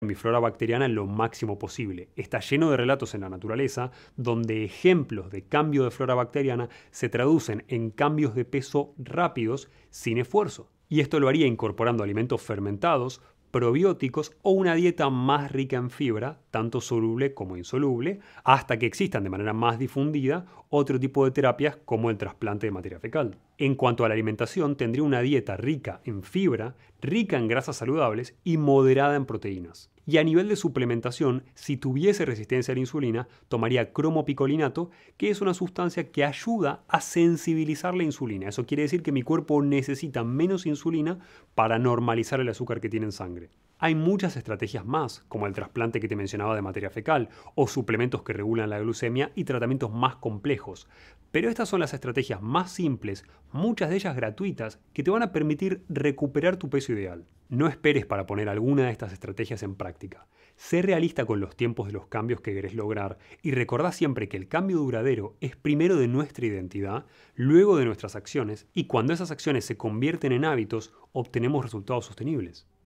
mi flora bacteriana lo máximo posible. Está lleno de relatos en la naturaleza donde ejemplos de cambio de flora bacteriana se traducen en cambios de peso rápidos sin esfuerzo. Y esto lo haría incorporando alimentos fermentados, probióticos o una dieta más rica en fibra, tanto soluble como insoluble, hasta que existan de manera más difundida otro tipo de terapias como el trasplante de materia fecal. En cuanto a la alimentación, tendría una dieta rica en fibra, rica en grasas saludables y moderada en proteínas. Y a nivel de suplementación, si tuviese resistencia a la insulina, tomaría cromopicolinato, que es una sustancia que ayuda a sensibilizar la insulina. Eso quiere decir que mi cuerpo necesita menos insulina para normalizar el azúcar que tiene en sangre. Hay muchas estrategias más, como el trasplante que te mencionaba de materia fecal, o suplementos que regulan la glucemia y tratamientos más complejos. Pero estas son las estrategias más simples, muchas de ellas gratuitas, que te van a permitir recuperar tu peso ideal. No esperes para poner alguna de estas estrategias en práctica. Sé realista con los tiempos de los cambios que querés lograr y recordá siempre que el cambio duradero es primero de nuestra identidad, luego de nuestras acciones y cuando esas acciones se convierten en hábitos, obtenemos resultados sostenibles.